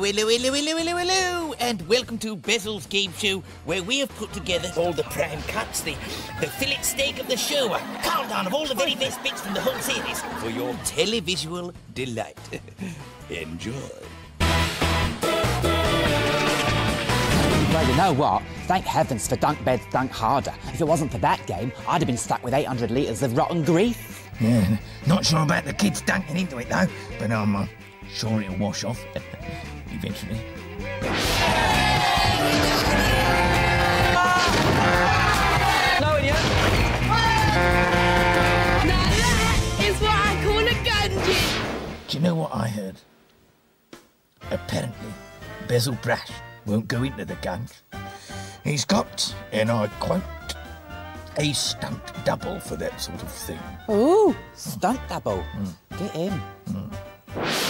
Hello, hello, hello, hello, hello, and welcome to Basil's Game Show, where we have put together all the prime cuts, the, the fillet steak of the show, a countdown of all the very best bits from the whole series for your televisual delight. Enjoy. Well, you know what? Thank heavens for Dunk Beds Dunk Harder. If it wasn't for that game, I'd have been stuck with 800 litres of rotten grease. Yeah, not sure about the kids dunking into it though, but I'm uh, sure it'll wash off eventually. No, Ian. Now that is what I call a gungeon. Do you know what I heard? Apparently, Basil Brush won't go into the guns. He's got, and I quote, a stunt double for that sort of thing. Ooh, stunt double. Hmm. Get him. It's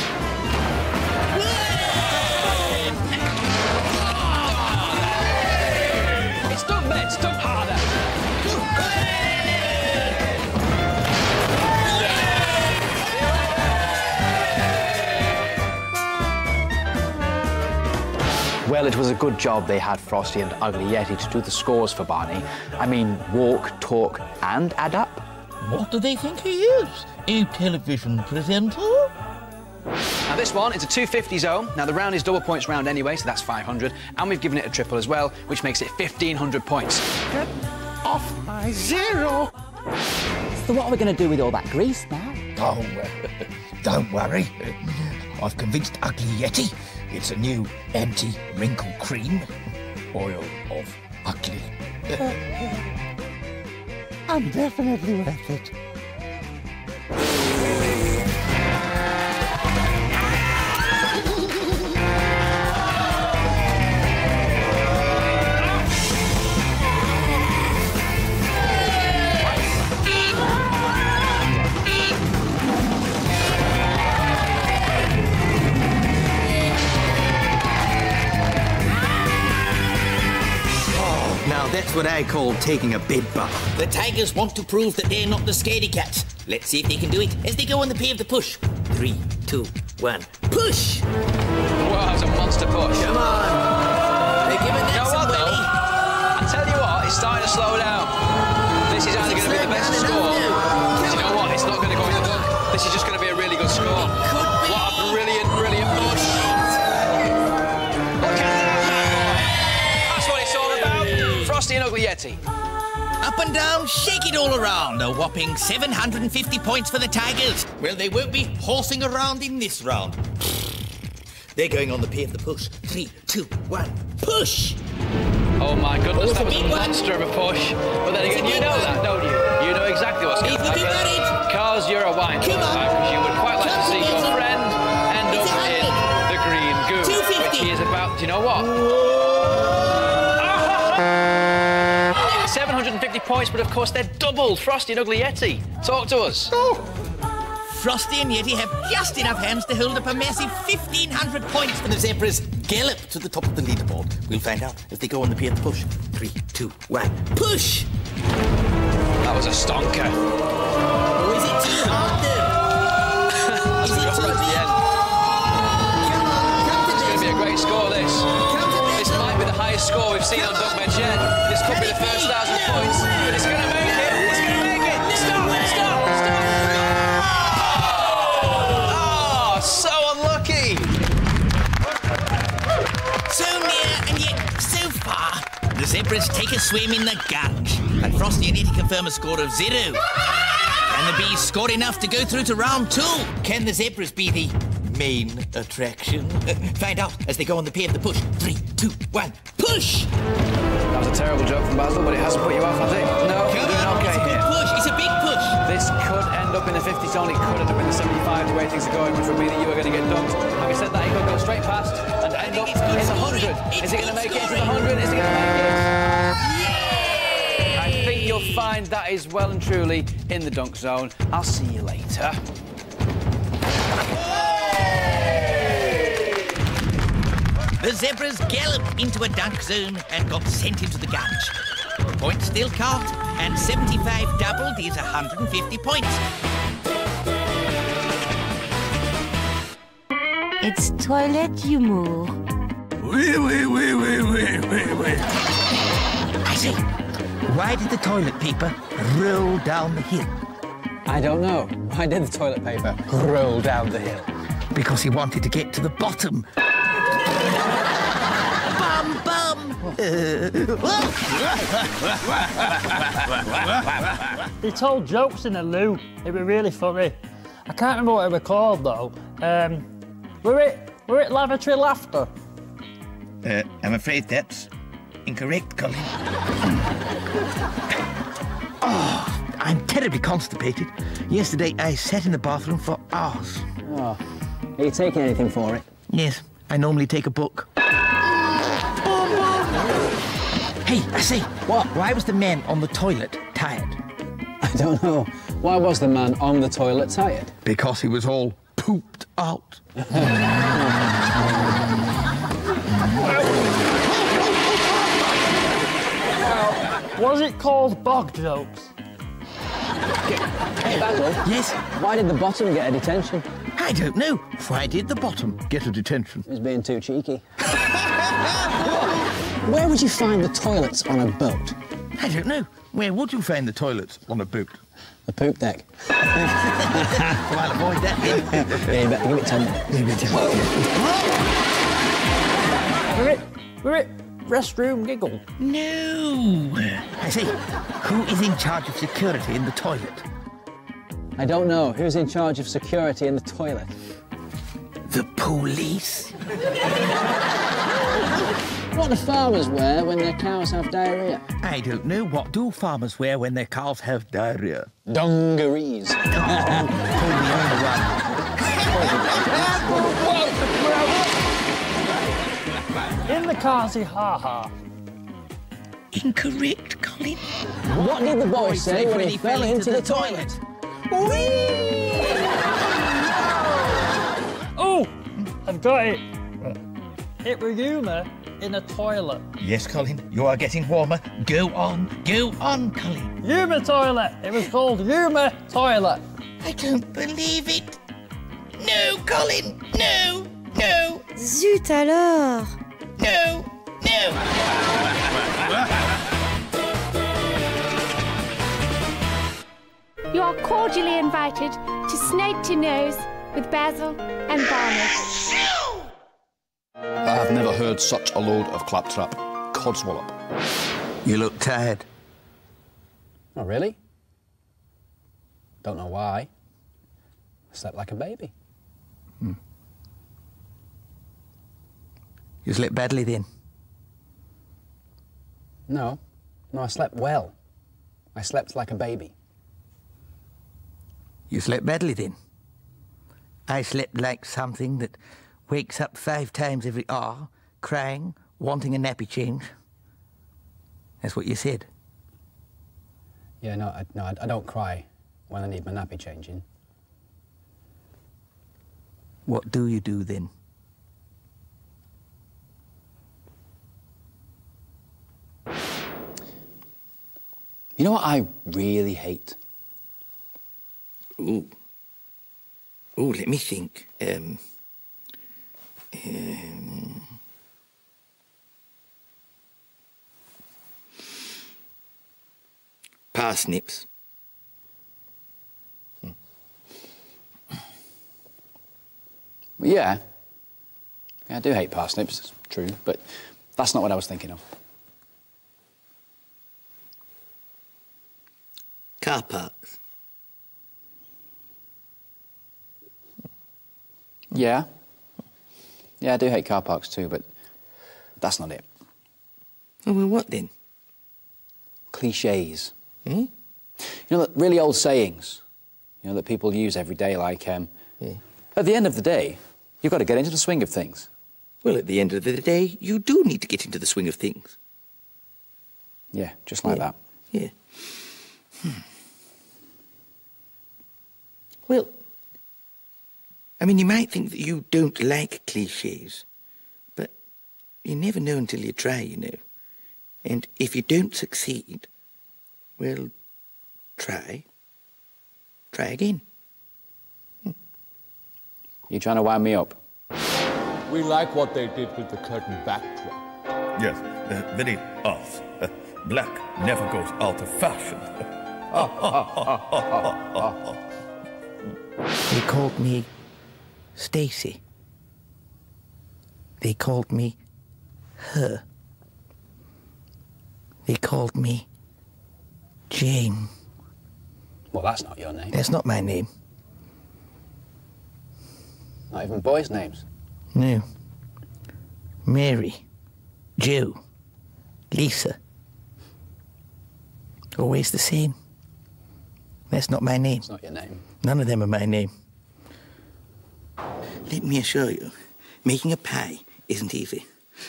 Well, it was a good job they had Frosty and Ugly Yeti to do the scores for Barney. I mean, walk, talk, and add up. What do they think he is? A television presenter? Now, this one is a 250 zone. Now, the round is double points round anyway, so that's 500. And we've given it a triple as well, which makes it 1,500 points. Get Off my zero! So what are we going to do with all that grease now? Oh, uh, don't worry. I've convinced Ugly Yeti it's a new anti-wrinkle cream. Oil of ugly. Uh, uh, I'm definitely worth it. Now that's what I call taking a bed bath. The Tigers want to prove that they're not the scaredy cats. Let's see if they can do it as they go on the pay of the push. Three, two, one, push! Wow, it's a monster push. Come on! They're giving You that know some what, though? I tell you what, it's starting to slow down. This is either going to be the best score. down enough now. Do you know what? It's not going to go in the book. This is just going to be a really good score. Yeti. Up and down, shake it all around. A whopping 750 points for the Tigers. Well, they won't be horsing around in this round. They're going on the pay of the push. Three, two, one, push! Oh my goodness, Oh, that a was a big one. monster of a push. But then again, you know one. that, don't you? You know exactly what's going to happen. Cause you're a wine Come on. because you would points, but of course they're doubled. Frosty and Ugly Yeti. Talk to us. Frosty and Yeti have just enough hands to hold up a massive 1,500 points for the Zebras gallop to the top of the leaderboard. We'll find out as they go on the pay of the push. Three, two, one, push! That was a stonker. Or is it too hard, though? is it too at highest score we've seen on Duck yet. This could be the first thousand points. It's going to make it. It's going to make it. Stop, stop, stop. Oh, so unlucky. So near and yet so far. The Zebras take a swim in the gunge, and Frosty and Yeti confirm a score of zero. Can the Bees score enough to go through to round two? Can the Zebras be the main attraction? Find out as they go on the pay of the push. Three, two, one, push! That was a terrible joke from Basil, but it hasn't put you off, has it? No, Come we're doing on, okay it's a good push. It's a big push. This could end up in the 50 zone. It could end up in the 75 the way things are going, which would mean that you are going to get dunked. Having said that, it could go straight past and end up it's good in the 100. It's Is it going to make it into the 100? Is it going to make it? I think you'll find that is well and truly in the dunk zone. I'll see you later. The Zebras galloped into a dunk zone and got sent into the gunge. Points still count, and 75 doubled is 150 points. It's toilet humour. Wait, wait, wait, wait, wait, wait, wait. I say, why did the toilet paper roll down the hill? I don't know. Why did the toilet paper roll down the hill? Because he wanted to get to the bottom. Bum, bum. They told jokes in the loo. It was really funny. I can't remember what it was called though. Um, were it were it lavatory laughter? Uh, I'm afraid that's incorrect, Colin. oh, I'm terribly constipated. Yesterday I sat in the bathroom for hours. Oh, are you taking anything for it? Yes, I normally take a book. Hey, I say, What? Why was the man on the toilet tired? I don't know. Why was the man on the toilet tired? Because he was all pooped out. Was it called bog jokes? Hey, Basil, Yes, why did the bottom get a detention? I don't know. Why did the bottom get a detention? He was being too cheeky. Where would you find the toilets on a boat? I don't know. Where would you find the toilets on a boat? The poop deck. Well, I'll avoid that then. Yeah, you better give it 10 minutes. Were it were it restroom giggle? No. I say, who is in charge of security in the toilet? I don't know. Who's in charge of security in the toilet? The police. What do farmers wear when their cows have diarrhea? I don't know. What do farmers wear when their cows have diarrhea? Dungarees. Pull the run. In the carsy ha ha. Incorrect, Colin. What did the boy say when he fell into the toilet? Oh, I've got it. It was humour in a toilet. Yes, Colin, you are getting warmer. Go on, go on, Colin. Humour toilet. It was called humour toilet. I don't believe it. No, Colin, no, no, Zut alors no, no. You are cordially invited to Snake to Nose with Basil and Barney. I have never heard such a load of claptrap. Codswallop. You look tired. Oh, really? Don't know why. Slept like a baby. Hmm. You slept badly then. No. No, I slept well. I slept like a baby. You slept badly then. I slept like something that wakes up five times every hour, crying, wanting a nappy change. That's what you said. Yeah, no, I, no, I, don't cry when I need my nappy changing. What do you do then? You know what I really hate? Ooh. Ooh, let me think. Um, um, parsnips. Hmm. Well, yeah. yeah. I do hate parsnips, it's true, but that's not what I was thinking of. Car parks. Yeah. Yeah, I do hate car parks too, but that's not it. Oh, well, what then? Cliches. Hmm? You know, really old sayings, you know, that people use every day, like, um, at the end of the day, you've got to get into the swing of things. Well, at the end of the day, you do need to get into the swing of things. Yeah, just like Yeah. that. Yeah. Hmm. Well, I mean, you might think that you don't like cliches, but you never know until you try, you know. And if you don't succeed, well, try. Try again. You trying to wind me up? We like what they did with the curtain backdrop. Yes, uh, very us. Uh, black never goes out of fashion. They called me Stacy. They called me her. They called me Jane. Well, that's not your name. That's not my name. Not even boys' names. No. Mary. Joe. Lisa. Always the same. That's not my name. It's not your name. None of them are my name. Let me assure you, making a pie isn't easy.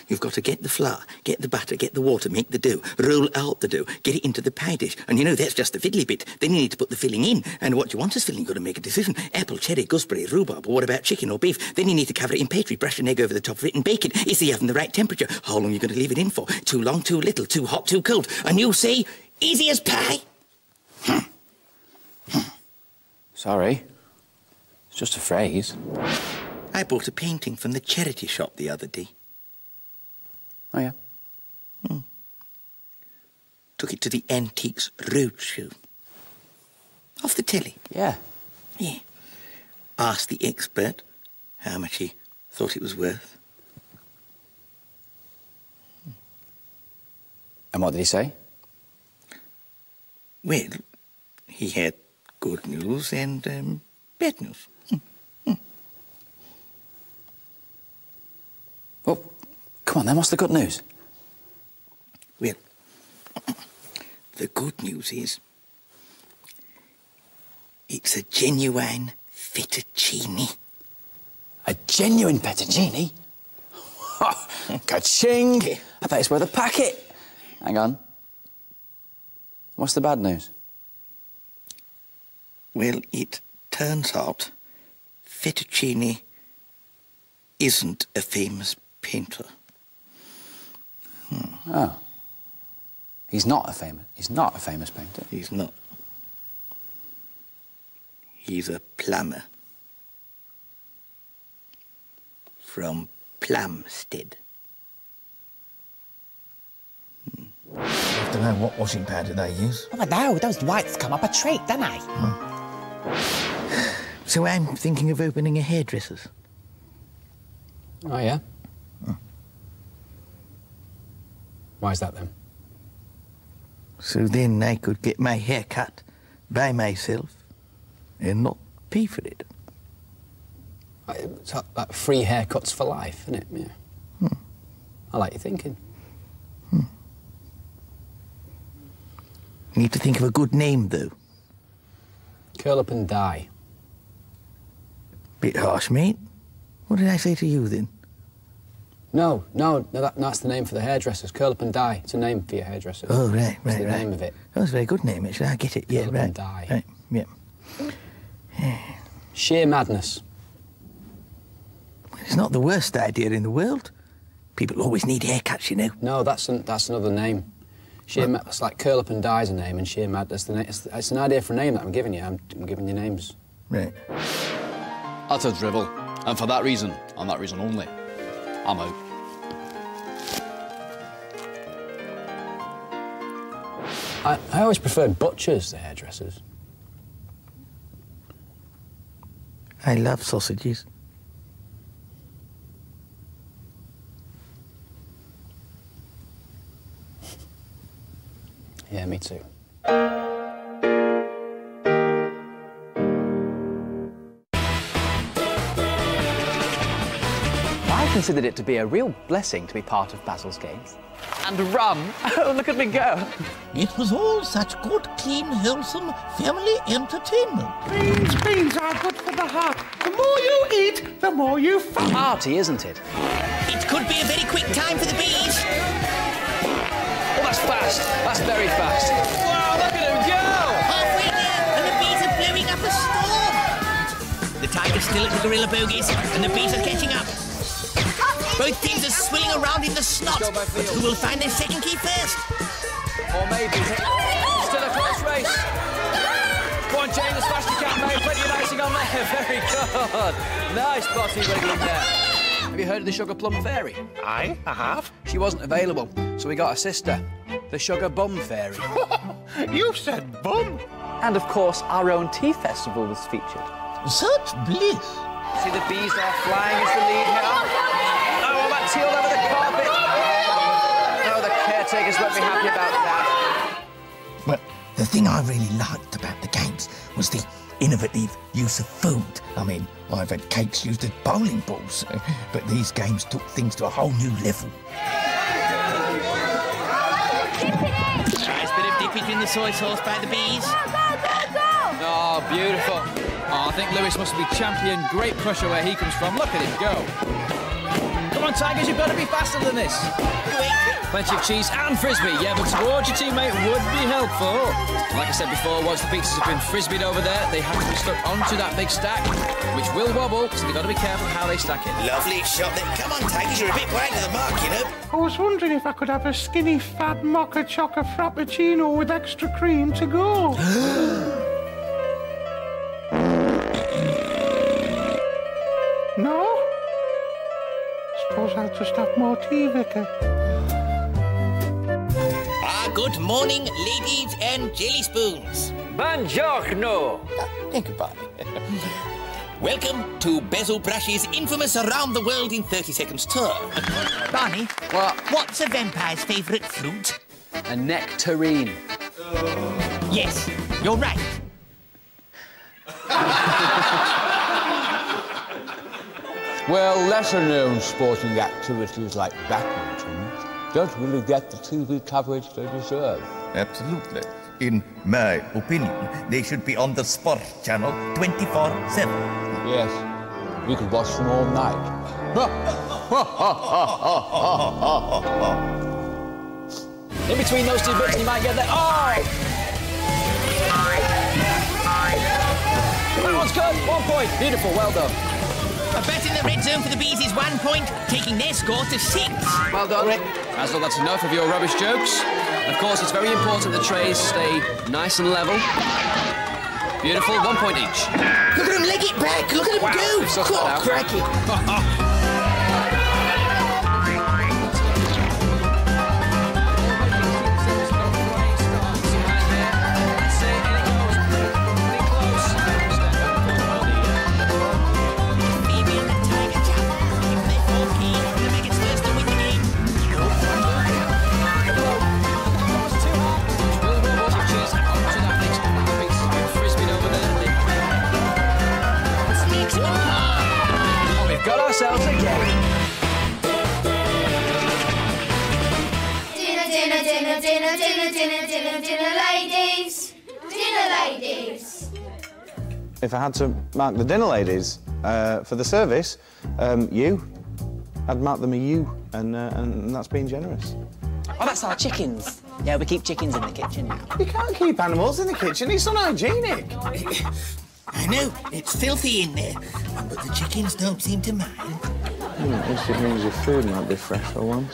You've got to get the flour, get the butter, get the water, make the dough, roll out the dough, get it into the pie dish. And you know, that's just the fiddly bit. Then you need to put the filling in. And what you want as filling, you've got to make a decision. Apple, cherry, gooseberry, rhubarb, or what about chicken or beef? Then you need to cover it in pastry, brush an egg over the top of it and bake it. Is the oven the right temperature? How long are you going to leave it in for? Too long, too little, too hot, too cold? And you say, easy as pie? Hmm. Hmm. Sorry. It's just a phrase. I bought a painting from the charity shop the other day. Oh, yeah? Hmm. Took it to the Antiques Roadshow. Off the telly. Yeah. Yeah. Asked the expert how much he thought it was worth. And what did he say? Well, he had good news and um, bad news. Well, come on then, what's the good news? Well, the good news is it's a genuine fettuccine. A genuine fettuccine? Ka-ching! I bet it's worth a packet. Hang on. What's the bad news? Well, it turns out fettuccine isn't a famous painter. Hmm. Oh. He's not a famous. He's not a famous painter. He's not. He's a plumber. From Plumstead. Hmm. I don't know what washing powder they use. Oh, no, those whites come up a treat, don't they? So I'm thinking of opening a hairdresser's. Oh yeah. Why is that then? So then I could get my hair cut by myself and not pay for it. It's like- free haircuts for life, isn't it? Yeah. Hmm. I like your thinking. Hmm. Need to think of a good name, though. Curl up and die. Bit harsh, mate. What did I say to you then? No, no, no that, that's the name for the hairdressers. Curl up and die. It's a name for your hairdresser. Oh, right, It's right, the right. name of it. That was a very good name, actually. I get it. Yeah, Curl up right. and die. Right, yeah. Sheer madness. It's not the worst idea in the world. People always need haircuts, you know. No, that's an, that's another name. Sheer ma- it's like curl up and die is a name, and sheer madness. The na- it's, it's an idea for a name that I'm giving you. I'm, I'm giving you names. Right. Utter drivel. And for that reason, and that reason only, I'm out. I, I always preferred butchers to hairdressers. I love sausages. Yeah, me too. Considered it to be a real blessing to be part of Basil's games. And rum! Oh, look at me go! It was all such good, clean, wholesome family entertainment. Beans, beans are good for the heart. The more you eat, the more you fart. Arty, isn't it? It could be a very quick time for the bees. Oh, that's fast. That's very fast. Wow, look at him go! Halfway there, and the bees are blowing up a storm. The tiger's still at the gorilla bogies, and the bees are catching up. Both teams are swilling around in the snot, but who will find their second key first? Or maybe. Still a close race. Go on, James, as fast as you can, mate. Plenty of icing on there. Very good. Nice bossy wiggle in there. Have you heard of the Sugar Plum Fairy? Aye, I have. She wasn't available, so we got a sister, the Sugar Bum Fairy. you said bum. And of course, our own tea festival was featured. Such bliss. See the bees are flying as the lead here. Oh, all that tea all over the carpet. No, the caretakers won't be happy about that. Well, the thing I really liked about the games was the innovative use of food. I mean, I've had cakes used as bowling balls, but these games took things to a whole new level. Nice bit of dippage in the soy sauce by the bees. Oh, beautiful. Oh, I think Lewis must be champion Great Crusher where he comes from. Look at him go. Come on, Tigers, you've got to be faster than this. Plenty of cheese and frisbee. Yeah, but towards your teammate would be helpful. Like I said before, once the pizzas have been frisbeed over there, they have to be stuck onto that big stack, which will wobble, so they've got to be careful how they stack it. Lovely shot there. Come on, Tigers, you're a bit wide of the mark, you know. I was wondering if I could have a skinny, fat mocha chocolate frappuccino with extra cream to go. Suppose I'll just have more tea, Vicar. Ah, good morning, ladies and jelly spoons. Buongiorno. Think about it. Welcome to Basil Brush's infamous Around the World in 30 Seconds tour. Barney, What? what's a vampire's favourite fruit? A nectarine. Yes, you're right. Well, lesser known sporting activities like badminton don't really get the TV coverage they deserve. Absolutely. In my opinion, they should be on the Sport Channel 24 7. Yes, we could watch them all night. In between those two bits, you might get that. Oh! That one's good. One point. Beautiful. Well done. A bet in the red zone for the bees is one point, taking their score to six. Well done. Rick. Basil, that's enough of your rubbish jokes. Of course, it's very important the trays stay nice and level. Beautiful. One point each. Look at him leg it back. Look at him go. We've sussed God, ourselves a game. Dinner, dinner, dinner, dinner, dinner, dinner, dinner, dinner, ladies. Dinner, ladies. If I had to mark the dinner ladies uh, for the service, um, you, I'd mark them a you, and, uh, and that's being generous. Oh, that's our chickens. Yeah, we keep chickens in the kitchen now. You can't keep animals in the kitchen, it's unhygienic. I know, it's filthy in there, but the chickens don't seem to mind. Hmm, at least it means your food might be fresh for once.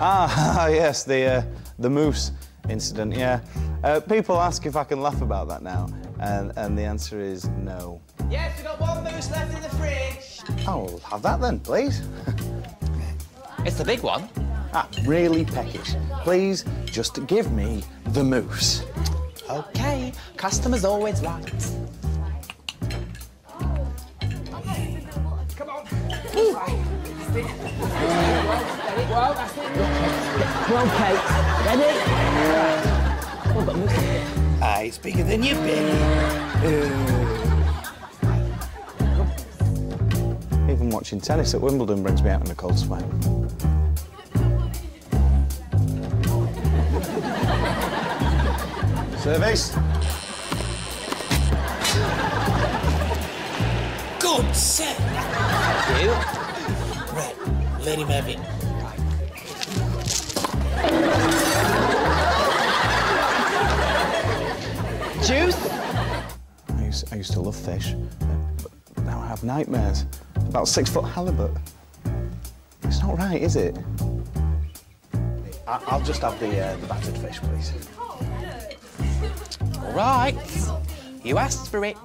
Ah, yes, the, uh, the moose incident, yeah. Uh, people ask if I can laugh about that now, and, and the answer is no. Yes, we've got one moose left in the fridge. Oh, we'll have that then, please. It's the big one. Ah, really peckish. Please, just give me the moose. Okay, customer's always right. Come on. Well, Kate, ready? Oh, got moose in here. Ah, it's bigger than your belly. Even watching tennis at Wimbledon brings me out in a cold sweat. Service. Good sir. Thank you. Right, let him have it. Juice? I used, I used to love fish, but now I have nightmares about six foot halibut. It's not right, is it? I, I'll just have the, uh, the battered fish, please. All right. You asked for it.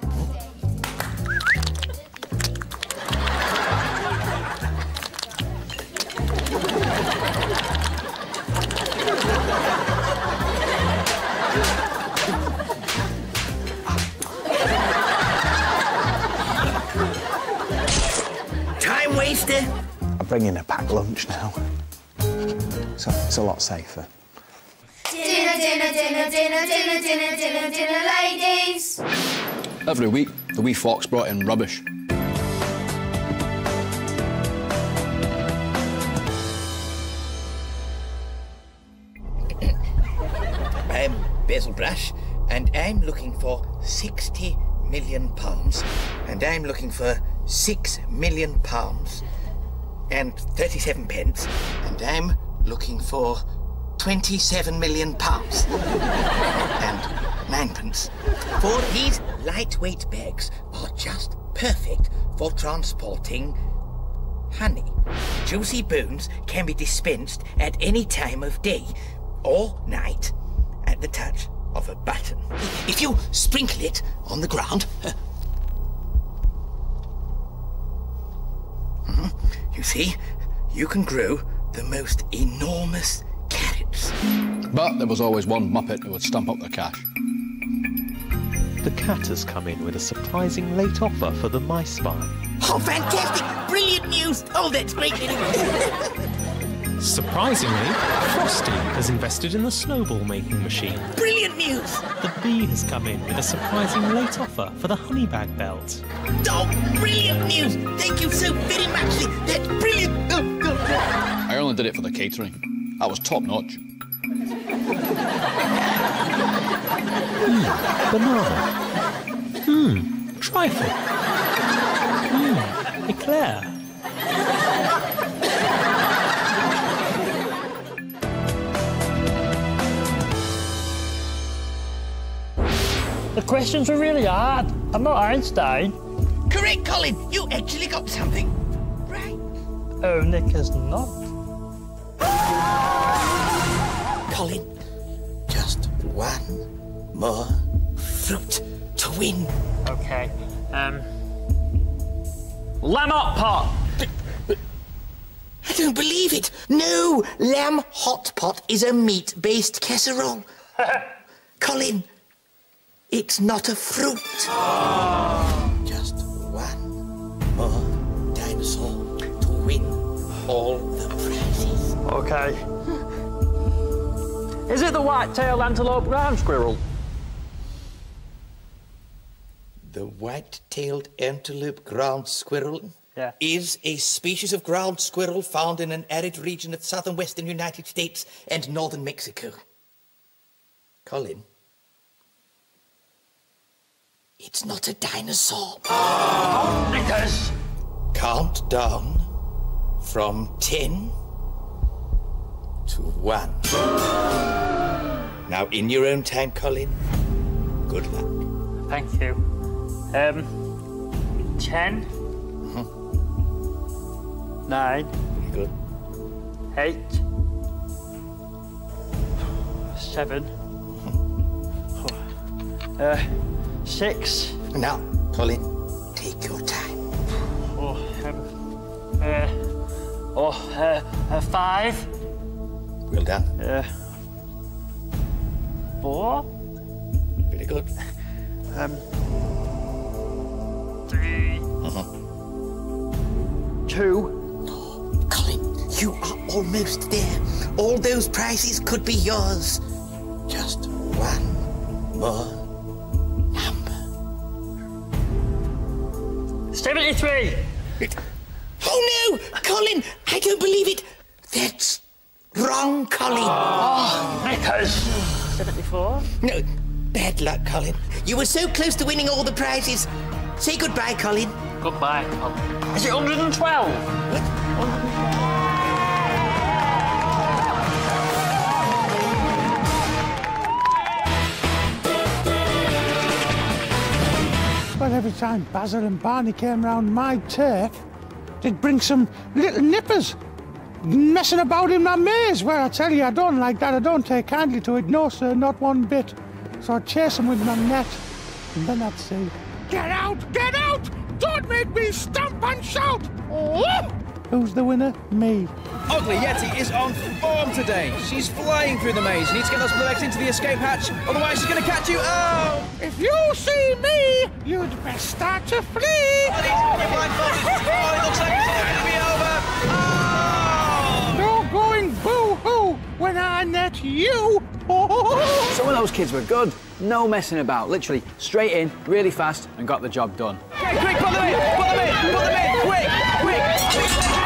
I bring in a packed lunch now. So it's a lot safer. Dinner, dinner, dinner, dinner, dinner, dinner, dinner, dinner, ladies. Every week, the wee fox brought in rubbish. I'm Basil Brush, and I'm looking for 60 million pounds. And I'm looking for 6 million pounds and 37 pence. And I'm looking for 27 million pounds and ninepence. For these lightweight bags are just perfect for transporting honey. Juicy boons can be dispensed at any time of day or night at the touch of a button. If you sprinkle it on the ground, you see, you can grow the most enormous carrots. But there was always one muppet who would stump up the cash. The cat has come in with a surprising late offer for the mice spy. Oh, fantastic! Brilliant news! Oh, that's great news! Surprisingly, Frosty has invested in the snowball making machine. Brilliant news! The bee has come in with a surprising late offer for the honey bag belt. Oh, brilliant news! Thank you so very much. That's brilliant. Oh, oh, oh. I only did it for the catering. That was top notch. Banana. Hmm, trifle. Hmm, eclair. Questions were really hard. I'm not Einstein. Correct, Colin. You actually got something. Right. Oh, Nick is not. Colin, just one more fruit to win. Okay. Um. Lamb up pot. I don't believe it. No, lamb hot pot is a meat-based casserole. Colin, it's not a fruit. Just one more dinosaur to win all the prizes. Okay. Is it the white-tailed antelope ground squirrel? The white-tailed antelope ground squirrel Yeah. is a species of ground squirrel found in an arid region of southern western United States and northern Mexico. Colin, it's not a dinosaur. Because Count down from ten to one. Now, in your own time, Colin, good luck. Thank you. Um. Ten. Nine. Very good. Eight. Seven. Uh, six. Now, Colin, take your time. Oh, um, uh, oh, uh, uh, five. Well done. Uh, four. Very good. Um, three. Two. Colin, you are almost there. All those prizes could be yours. Just one more. Seventy-three. Oh no, Colin! I don't believe it. That's wrong, Colin. Oh, because seventy-four. No, bad luck, Colin. You were so close to winning all the prizes. Say goodbye, Colin. Goodbye. Colin. Is it hundred and every time Basil and Barney came round my turf, they'd bring some little nippers messing about in my maze. Well, I tell you, I don't like that. I don't take kindly to it. No, sir, not one bit. So I'd chase them with my net, and then I'd say, Get out! Get out! Don't make me stamp and shout! Oh! Who's the winner? Me. Ugly Yeti is on form today. She's flying through the maze. You need to get those blue eggs into the escape hatch, otherwise she's going to catch you. Oh! If you see me, you'd best start to flee. Oh, it looks like it's going to be over. Oh! Going boo-hoo when I net you. Some of those kids were good. No messing about. Literally, straight in, really fast, and got the job done. Okay, quick, put them in, put them in, put them in, quick, quick. quick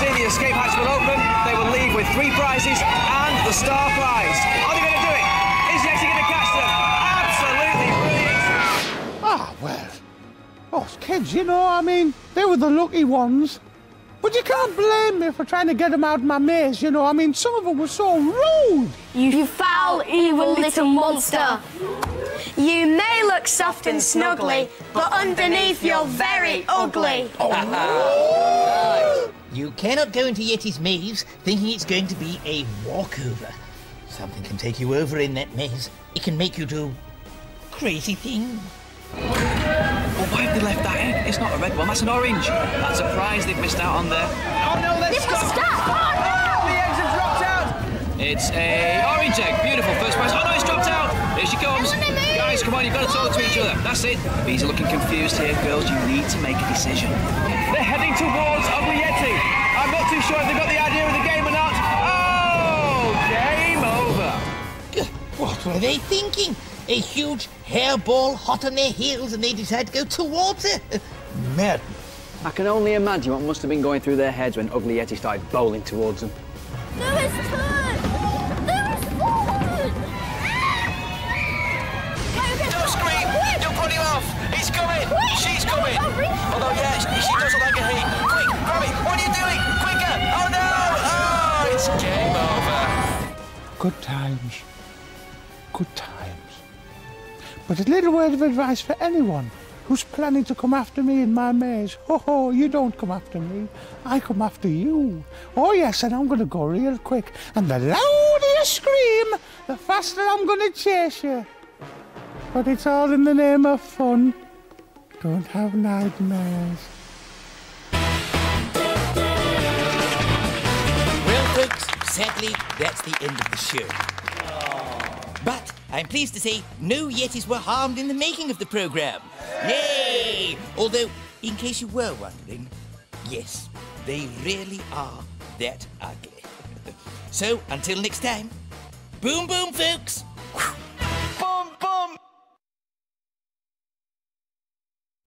it goes in, the escape hatch will open. They will leave with three prizes and the star prize. Are they going to do it? Is Yeti going to catch them? Absolutely brilliant! Ah, well. Those kids, you know, I mean, they were the lucky ones. But you can't blame me for trying to get them out of my maze, you know. I mean, some of them were so rude. You foul, evil little monster. You may look soft and snuggly, but underneath you're very ugly. You cannot go into Yeti's maze thinking it's going to be a walkover. Something can take you over in that maze. It can make you do crazy things. Oh, why have they left that in? It's not a red one, that's an orange. That's a prize they've missed out on there. Oh no, they've stopped! Oh, the eggs have dropped out! It's a orange egg. Beautiful. First prize. Oh no, it's dropped out! Here she comes. Guys, come on, you've got to talk to each other. That's it. The bees are looking confused here, girls. You need to make a decision. They're heading towards Ugly Yeti. I'm not too sure if they've got the idea of the game or not. Oh, game over. What were they thinking? A huge hairball hot on their heels and they decide to go towards it? Madness. I can only imagine what must have been going through their heads when Ugly Yeti started bowling towards them. Lewis, turn! Like a heat. Quick! What are you doing? Quicker! Oh no! Oh, it's game over. Good times. Good times. But a little word of advice for anyone who's planning to come after me in my maze. Ho ho, you don't come after me. I come after you. Oh yes, and I'm going to go real quick. And the louder you scream, the faster I'm going to chase you. But it's all in the name of fun. Don't have nightmares. Sadly, that's the end of the show. But I'm pleased to say no Yetis were harmed in the making of the programme. Yay! Although, in case you were wondering, yes, they really are that ugly. so, until next time, boom boom, folks!